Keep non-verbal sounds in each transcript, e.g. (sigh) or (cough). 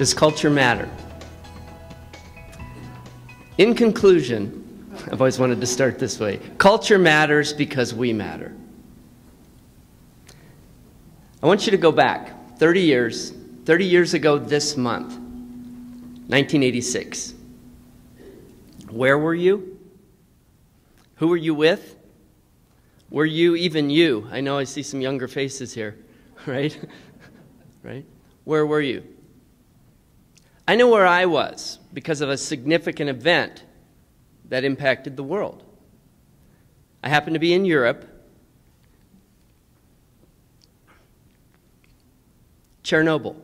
Does culture matter? In conclusion, (laughs) I've always wanted to start this way culture matters because we matter. I want you to go back 30 years, 30 years ago this month, 1986. Where were you? Who were you with? Were you even you? I know I see some younger faces here, (laughs) right? (laughs) right? Where were you? I know where I was because of a significant event that impacted the world. I happened to be in Europe. Chernobyl.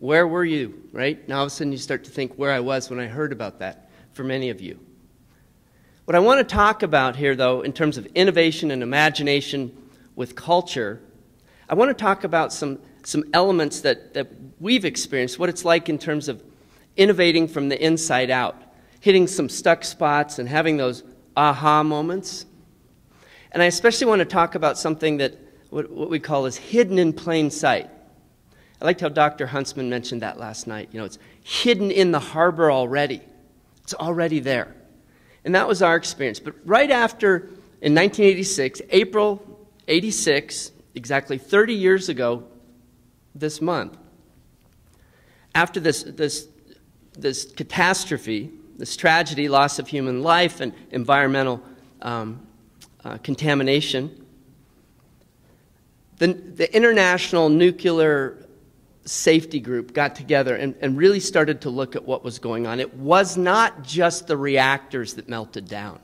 Where were you, right? Now all of a sudden you start to think where I was when I heard about that for many of you. What I want to talk about here, though, in terms of innovation and imagination with culture, I want to talk about some, some elements that, that we've experienced, what it's like in terms of innovating from the inside out, hitting some stuck spots and having those aha moments. And I especially want to talk about something that what, what we call is hidden in plain sight. I liked how Dr. Huntsman mentioned that last night. You know, it's hidden in the harbor already. It's already there. And that was our experience. But right after, in 1986, April 86, exactly 30 years ago this month, after this, this, this catastrophe, this tragedy, loss of human life, and environmental um, uh, contamination, the, the International Nuclear safety group got together and, and really started to look at what was going on. It was not just the reactors that melted down,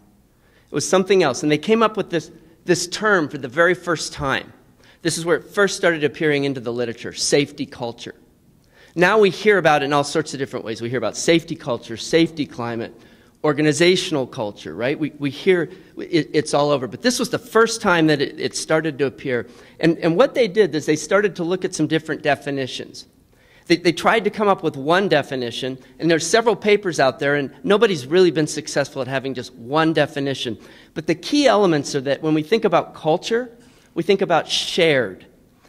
it was something else. And they came up with this, this term for the very first time. This is where it first started appearing into the literature safety culture. Now we hear about it in all sorts of different ways. We hear about safety culture, safety climate, organizational culture, right? We, we hear it, it's all over. But this was the first time that it, it started to appear. And, and what they did is they started to look at some different definitions. They, they tried to come up with one definition, and there's several papers out there, and nobody's really been successful at having just one definition. But the key elements are that when we think about culture, we think about shared.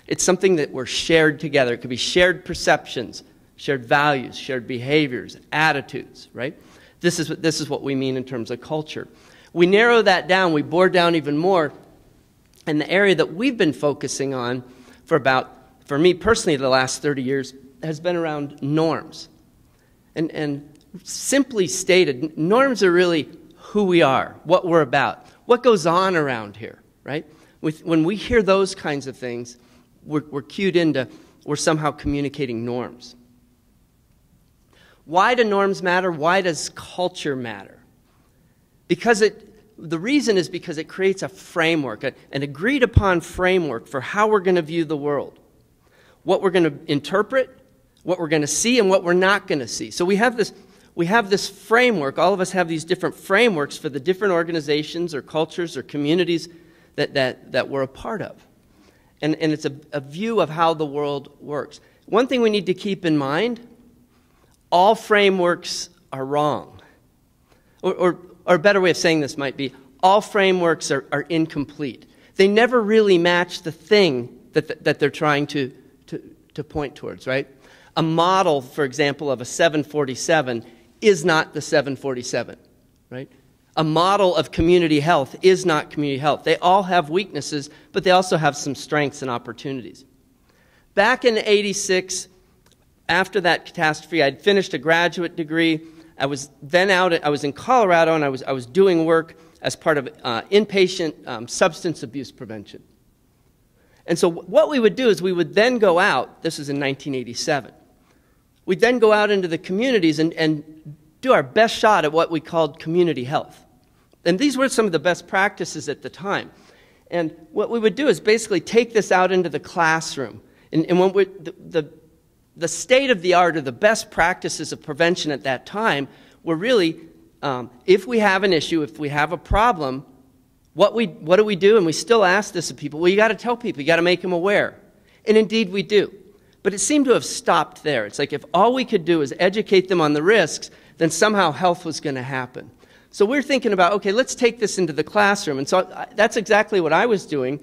It's something that we're shared together. It could be shared perceptions, shared values, shared behaviors, attitudes, right? This is, what, this is what we mean in terms of culture. We narrow that down, we bore down even more, and the area that we've been focusing on for about, for me personally, the last 30 years has been around norms. And, and simply stated, norms are really who we are, what we're about, what goes on around here, right? With, when we hear those kinds of things, we're, we're cued into, we're somehow communicating norms. Why do norms matter? Why does culture matter? Because it, the reason is because it creates a framework, a, an agreed upon framework for how we're going to view the world, what we're going to interpret, what we're going to see, and what we're not going to see. So we have this. We have this framework. All of us have these different frameworks for the different organizations or cultures or communities that, that, that we're a part of. And, and it's a, a view of how the world works. One thing we need to keep in mind all frameworks are wrong. Or, or, or, a better way of saying this might be all frameworks are, are incomplete. They never really match the thing that, that they're trying to, to, to point towards, right? A model, for example, of a 747 is not the 747, right? A model of community health is not community health. They all have weaknesses, but they also have some strengths and opportunities. Back in 86, after that catastrophe, I'd finished a graduate degree. I was then out, I was in Colorado and I was, I was doing work as part of uh, inpatient um, substance abuse prevention. And so, what we would do is we would then go out, this was in 1987, we'd then go out into the communities and, and do our best shot at what we called community health. And these were some of the best practices at the time. And what we would do is basically take this out into the classroom. And, and when the, the the state of the art or the best practices of prevention at that time were really um, if we have an issue, if we have a problem, what, we, what do we do? And we still ask this of people. Well, you got to tell people, you got to make them aware. And indeed, we do. But it seemed to have stopped there. It's like if all we could do is educate them on the risks, then somehow health was going to happen. So we're thinking about, okay, let's take this into the classroom. And so that's exactly what I was doing,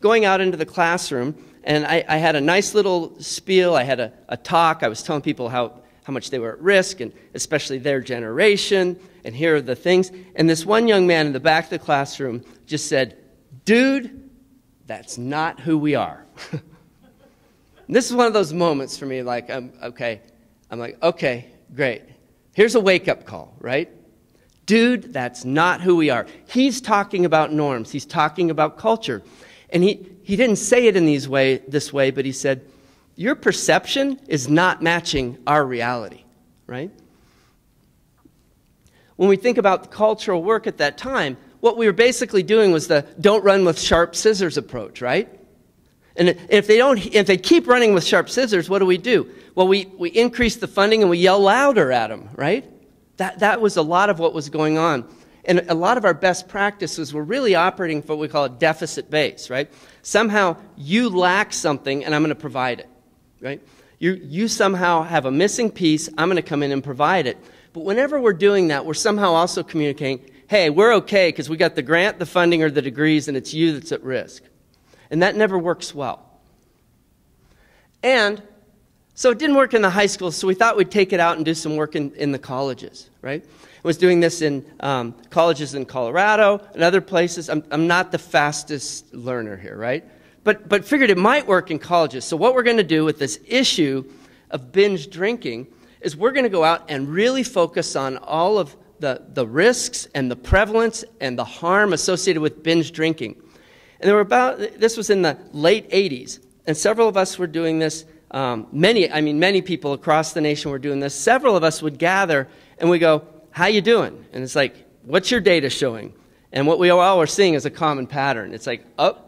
going out into the classroom and I, I had a nice little spiel. I had a, a talk. I was telling people how, how much they were at risk, and especially their generation, and here are the things. And this one young man in the back of the classroom just said, Dude, that's not who we are. (laughs) this is one of those moments for me, like, I'm, okay, I'm like, okay, great. Here's a wake up call, right? Dude, that's not who we are. He's talking about norms, he's talking about culture. And he, he didn't say it in these way, this way, but he said, Your perception is not matching our reality, right? When we think about the cultural work at that time, what we were basically doing was the don't run with sharp scissors approach, right? And if they don't, if they keep running with sharp scissors, what do we do? Well, we, we increase the funding and we yell louder at them, right? That, that was a lot of what was going on. And a lot of our best practices were really operating for what we call a deficit base, right? Somehow you lack something and I'm going to provide it, right? You, you somehow have a missing piece, I'm going to come in and provide it. But whenever we're doing that, we're somehow also communicating, hey, we're okay because we got the grant, the funding, or the degrees, and it's you that's at risk. And that never works well. And so it didn't work in the high school, so we thought we'd take it out and do some work in, in the colleges, right? I was doing this in um, colleges in Colorado and other places. I'm, I'm not the fastest learner here, right? But, but figured it might work in colleges. So, what we're going to do with this issue of binge drinking is we're going to go out and really focus on all of the, the risks and the prevalence and the harm associated with binge drinking. And there were about, this was in the late 80s, and several of us were doing this. Um, many, I mean, many people across the nation were doing this. Several of us would gather and we go, how you doing? And it's like, what's your data showing? And what we all are seeing is a common pattern. It's like, oh,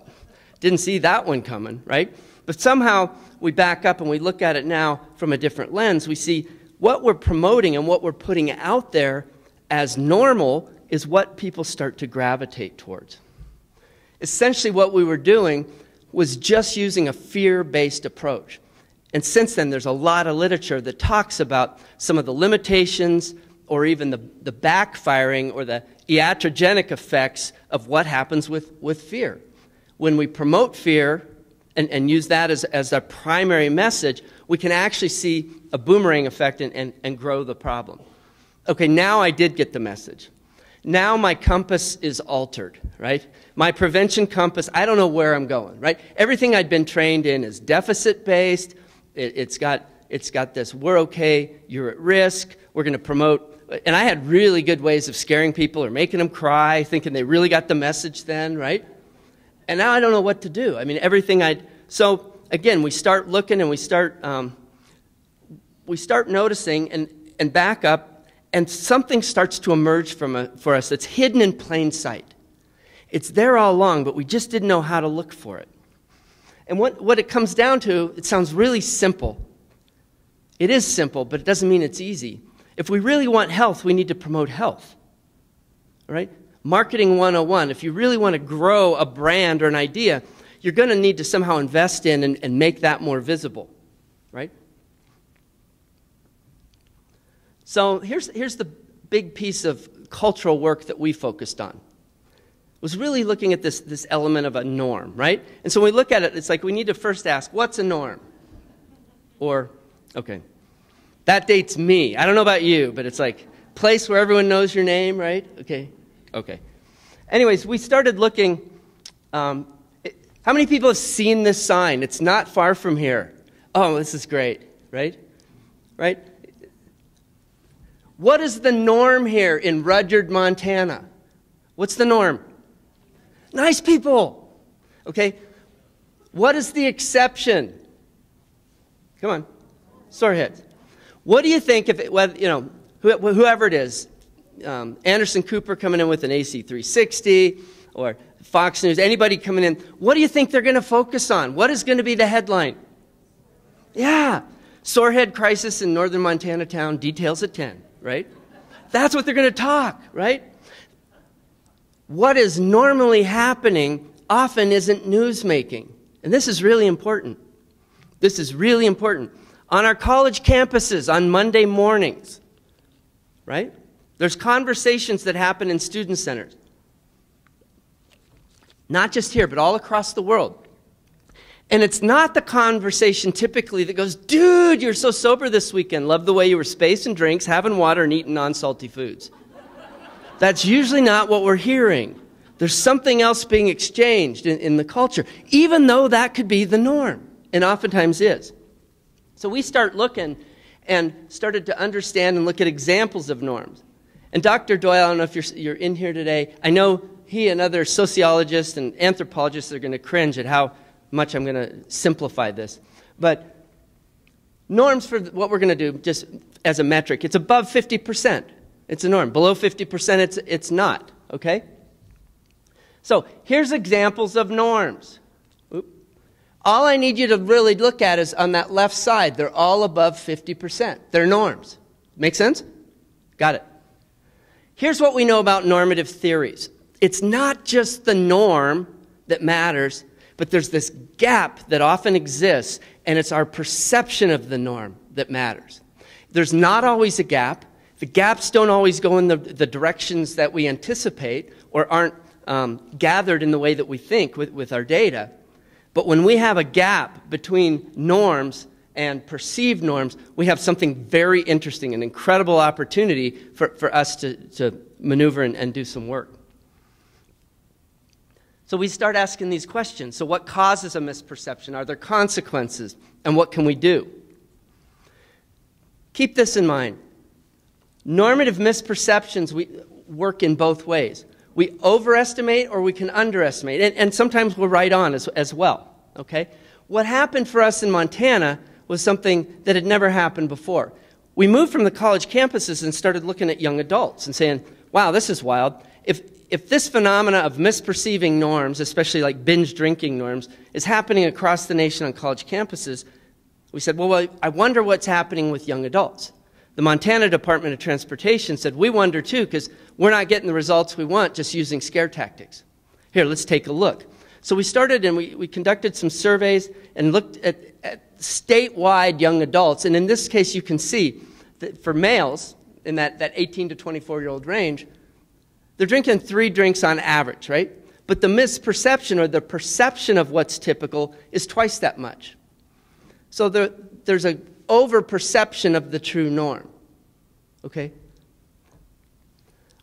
didn't see that one coming, right? But somehow we back up and we look at it now from a different lens. We see what we're promoting and what we're putting out there as normal is what people start to gravitate towards. Essentially, what we were doing was just using a fear based approach. And since then, there's a lot of literature that talks about some of the limitations, or even the, the backfiring or the iatrogenic effects of what happens with, with fear. When we promote fear and, and use that as, as a primary message, we can actually see a boomerang effect and, and, and grow the problem. Okay, now I did get the message. Now my compass is altered, right? My prevention compass, I don't know where I'm going, right? Everything I'd been trained in is deficit based. It, has got, it's got this, we're okay, you're at risk, we're going to promote and I had really good ways of scaring people or making them cry, thinking they really got the message then, right? And now I don't know what to do. I mean, everything I. So again, we start looking and we start um, we start noticing and and back up, and something starts to emerge from a, for us that's hidden in plain sight. It's there all along, but we just didn't know how to look for it. And what, what it comes down to, it sounds really simple. It is simple, but it doesn't mean it's easy. If we really want health, we need to promote health. Right? Marketing 101. If you really want to grow a brand or an idea, you're going to need to somehow invest in and, and make that more visible. Right? So here's, here's the big piece of cultural work that we focused on was really looking at this, this element of a norm, right? And so when we look at it, it's like we need to first ask, what's a norm? Or, okay, that dates me. I don't know about you, but it's like place where everyone knows your name, right? Okay. Okay. Anyways, we started looking. Um, it, how many people have seen this sign? It's not far from here. Oh, this is great, right? Right? What is the norm here in Rudyard, Montana? What's the norm? Nice people. Okay? What is the exception? Come on. Sore heads. What do you think if, it, whether, you know, whoever it is, um, Anderson Cooper coming in with an AC360 or Fox News, anybody coming in, what do you think they're going to focus on? What is going to be the headline? Yeah, sorehead crisis in northern Montana town, details at 10, right? That's what they're going to talk, right? What is normally happening often isn't news making. And this is really important. This is really important on our college campuses on Monday mornings, right? There's conversations that happen in student centers. Not just here, but all across the world. And it's not the conversation typically that goes, dude, you're so sober this weekend. Love the way you were spacing drinks, having water, and eating non salty foods. That's usually not what we're hearing. There's something else being exchanged in, in the culture, even though that could be the norm, and oftentimes is. So we start looking and started to understand and look at examples of norms. And Dr. Doyle, I don't know if you're, you're in here today, I know he and other sociologists and anthropologists are going to cringe at how much I'm going to simplify this. But norms for what we're going to do, just as a metric, it's above 50%. It's a norm. Below 50%, it's, it's not. Okay? So here's examples of norms. Oop. All I need you to really look at is on that left side. They're all above 50%. They're norms. Make sense? Got it. Here's what we know about normative theories it's not just the norm that matters, but there's this gap that often exists, and it's our perception of the norm that matters. There's not always a gap. The gaps don't always go in the, the directions that we anticipate or aren't um, gathered in the way that we think with, with our data. But when we have a gap between norms and perceived norms, we have something very interesting, an incredible opportunity for, for us to, to maneuver and, and do some work. So we start asking these questions. So, what causes a misperception? Are there consequences? And what can we do? Keep this in mind. Normative misperceptions we work in both ways. We overestimate or we can underestimate. And, and sometimes we're right on as, as well. Okay? What happened for us in Montana was something that had never happened before. We moved from the college campuses and started looking at young adults and saying, wow, this is wild. If, if this phenomena of misperceiving norms, especially like binge drinking norms, is happening across the nation on college campuses, we said, well, I wonder what's happening with young adults. The Montana Department of Transportation said, we wonder too, because we're not getting the results we want just using scare tactics. Here, let's take a look. So we started and we, we conducted some surveys and looked at, at statewide young adults. And in this case, you can see that for males in that, that 18 to 24 year old range, they're drinking three drinks on average, right? But the misperception or the perception of what's typical is twice that much. So there, there's an over perception of the true norm. Okay?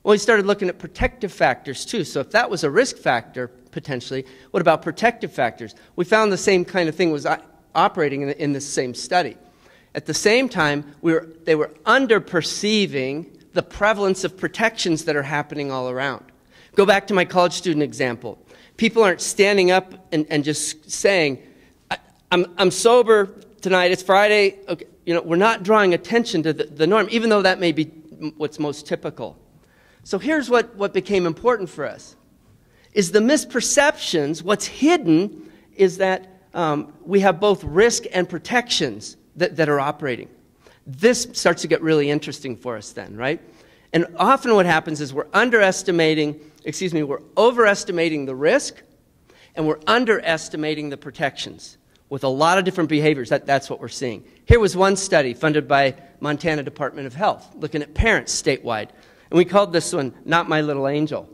Well, we started looking at protective factors too. So if that was a risk factor, potentially, what about protective factors? We found the same kind of thing was uh, operating in, in this same study. At the same time, we were, they were under perceiving the prevalence of protections that are happening all around. Go back to my college student example. People aren't standing up and, and just saying, I'm, I'm sober tonight, it's Friday. Okay. You know, we're not drawing attention to the, the norm, even though that may be what's most typical. So here's what, what became important for us is the misperceptions, what's hidden is that um, we have both risk and protections that, that are operating this starts to get really interesting for us then, right? And often what happens is we're underestimating, excuse me, we're overestimating the risk and we're underestimating the protections with a lot of different behaviors. That, that's what we're seeing. Here was one study funded by Montana Department of Health looking at parents statewide. And we called this one Not My Little Angel.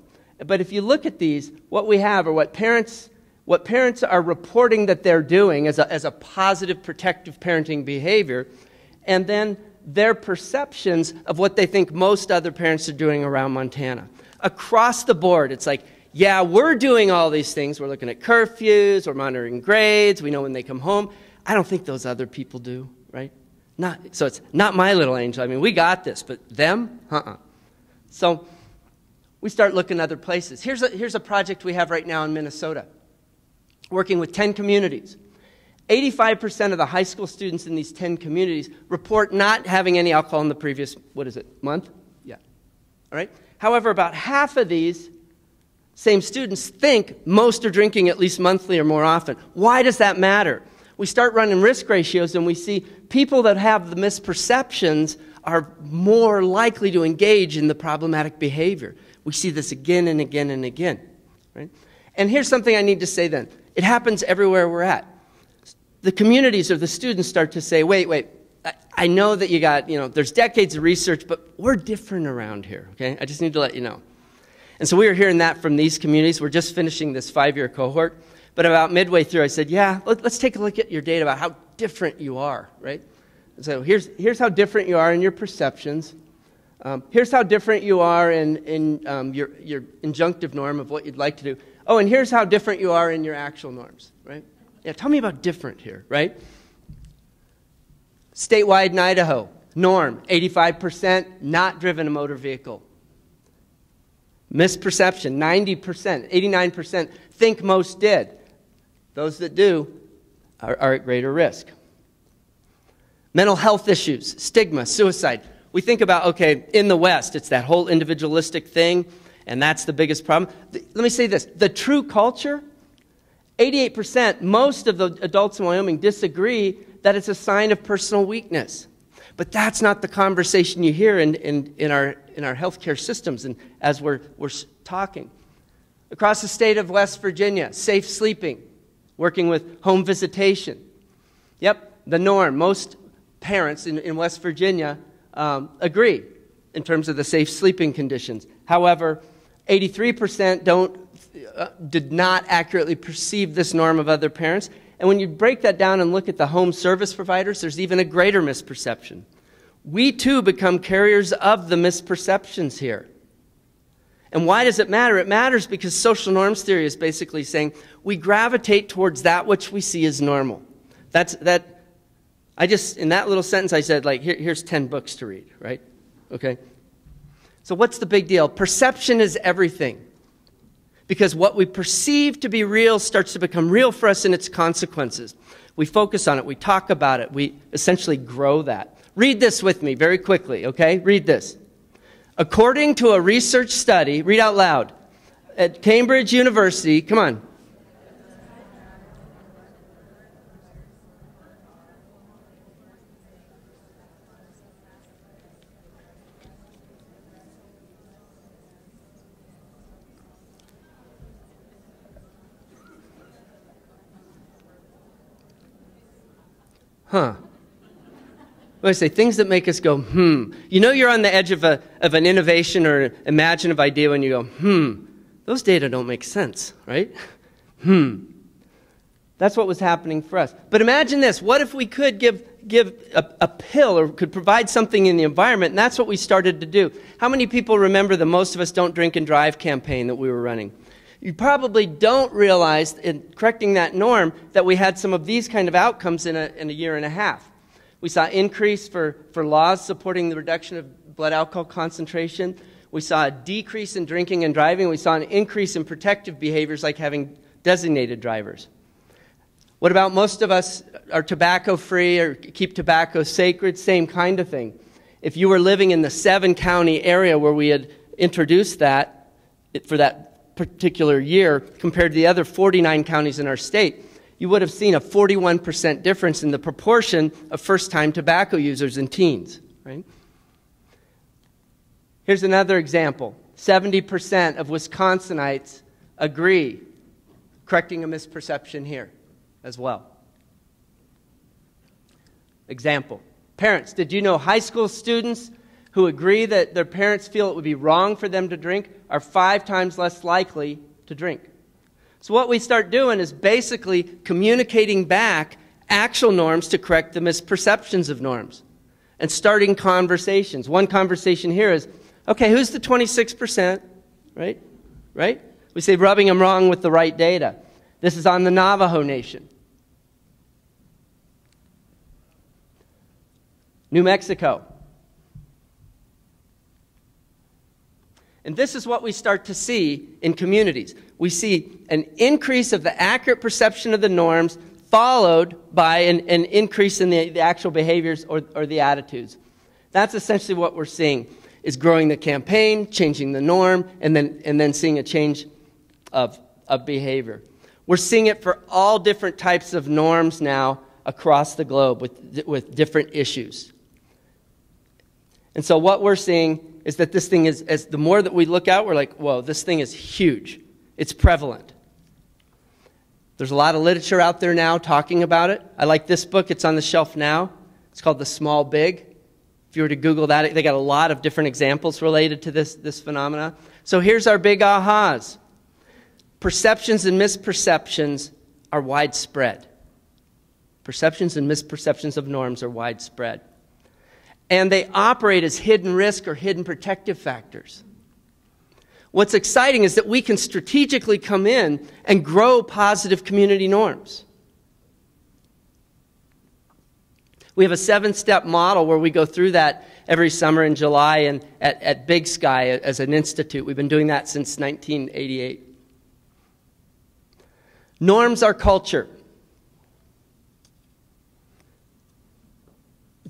But if you look at these, what we have are what parents, what parents are reporting that they're doing as a, as a positive protective parenting behavior and then their perceptions of what they think most other parents are doing around Montana. Across the board, it's like, yeah, we're doing all these things. We're looking at curfews, we're monitoring grades, we know when they come home. I don't think those other people do, right? Not, so it's not my little angel. I mean, we got this, but them? Uh uh-uh. uh So we start looking other places. Here's a, here's a project we have right now in Minnesota, working with 10 communities. 85% of the high school students in these 10 communities report not having any alcohol in the previous, what is it, month? Yeah. All right? However, about half of these same students think most are drinking at least monthly or more often. Why does that matter? We start running risk ratios and we see people that have the misperceptions are more likely to engage in the problematic behavior. We see this again and again and again. Right? And here's something I need to say then it happens everywhere we're at the communities or the students start to say, wait, wait, I know that you got, you know, there's decades of research, but we're different around here, okay? I just need to let you know. And so we were hearing that from these communities. We're just finishing this five year cohort. But about midway through, I said, Yeah, let, us take a look at your data about how different you are, right? So here's, here's how different you are in your perceptions. Um, here's how different you are in, in um, your, your injunctive norm of what you'd like to do. Oh, and here's how different you are in your actual norms, right? Yeah, tell me about different here, right? Statewide in Idaho, norm 85% not driven a motor vehicle. Misperception 90%, 89% think most did. Those that do are, are at greater risk. Mental health issues, stigma, suicide. We think about, okay, in the West, it's that whole individualistic thing, and that's the biggest problem. Let me say this the true culture, 88%, most of the adults in Wyoming disagree that it's a sign of personal weakness. But that's not the conversation you hear in, in, in, our, in our healthcare systems and as we're, we're talking. Across the state of West Virginia, safe sleeping, working with home visitation. Yep, the norm. Most parents in, in West Virginia um, agree in terms of the safe sleeping conditions. However, 83% don't, uh, did not accurately perceive this norm of other parents, and when you break that down and look at the home service providers, there's even a greater misperception. We too become carriers of the misperceptions here. And why does it matter? It matters because social norms theory is basically saying we gravitate towards that which we see as normal. That's that I just in that little sentence I said like Here, here's 10 books to read, right? Okay. So what's the big deal? Perception is everything because what we perceive to be real starts to become real for us in its consequences. We focus on it, we talk about it, we essentially grow that. Read this with me very quickly, okay? Read this. According to a research study, read out loud, at Cambridge University, come on, huh. What I say? Things that make us go, hmm. You know you're on the edge of, a, of an innovation or an imaginative idea when you go, hmm. Those data don't make sense, right? Hmm. That's what was happening for us. But imagine this. What if we could give, give a, a, pill or could provide something in the environment? And that's what we started to do. How many people remember the Most of Us Don't Drink and Drive campaign that we were running? You probably don't realize in correcting that norm that we had some of these kind of outcomes in a, in a year and a half. We saw increase for, for laws supporting the reduction of blood alcohol concentration. We saw a decrease in drinking and driving. We saw an increase in protective behaviors like having designated drivers. What about most of us are tobacco free or keep tobacco sacred? Same kind of thing. If you were living in the seven county area where we had introduced that for that particular year compared to the other 49 counties in our state, you would have seen a 41% difference in the proportion of first time tobacco users and teens, right? Here's another example 70% of Wisconsinites agree, correcting a misperception here as well. Example Parents, did you know high school students who agree that their parents feel it would be wrong for them to drink are five times less likely to drink. So, what we start doing is basically communicating back actual norms to correct the misperceptions of norms and starting conversations. One conversation here is okay, who's the 26%? Right? Right? We say rubbing them wrong with the right data. This is on the Navajo Nation. New Mexico. And this is what we start to see in communities. We see an increase of the accurate perception of the norms, followed by an, an increase in the, the actual behaviors or, or the attitudes. That's essentially what we're seeing is growing the campaign, changing the norm, and then, and then seeing a change of, of behavior. We're seeing it for all different types of norms now across the globe with, with different issues. And so what we're seeing is that this thing is, as the more that we look out, we're like, whoa, this thing is huge. It's prevalent. There's a lot of literature out there now talking about it. I like this book, it's on the shelf now. It's called The Small Big. If you were to Google that, they got a lot of different examples related to this, this phenomena. So here's our big ahas perceptions and misperceptions are widespread. Perceptions and misperceptions of norms are widespread. And they operate as hidden risk or hidden protective factors. What's exciting is that we can strategically come in and grow positive community norms. We have a seven step model where we go through that every summer in July and at, at Big Sky as an institute. We've been doing that since 1988. Norms are culture.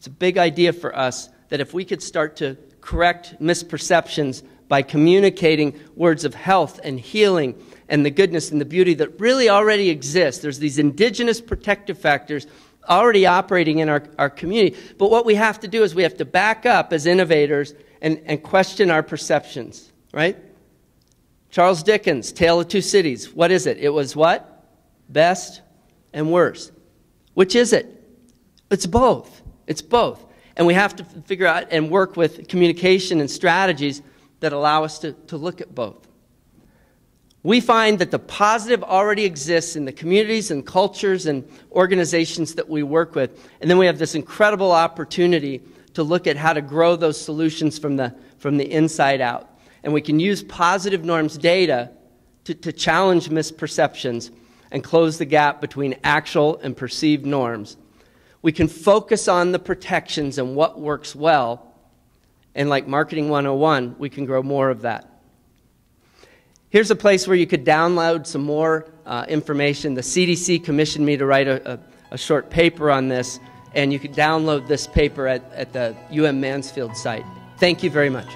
It's a big idea for us that if we could start to correct misperceptions by communicating words of health and healing and the goodness and the beauty that really already exists, there's these indigenous protective factors already operating in our, our community. But what we have to do is we have to back up as innovators and, and question our perceptions, right? Charles Dickens, Tale of Two Cities. What is it? It was what? Best and worst. Which is it? It's both. It's both. And we have to figure out and work with communication and strategies that allow us to, to look at both we find that the positive already exists in the communities and cultures and organizations that we work with. And then we have this incredible opportunity to look at how to grow those solutions from the, from the inside out. And we can use positive norms data to, to challenge misperceptions and close the gap between actual and perceived norms. We can focus on the protections and what works well. And like Marketing 101, we can grow more of that. Here's a place where you could download some more uh, information. The CDC commissioned me to write a, a, a, short paper on this, and you could download this paper at, at the UM Mansfield site. Thank you very much.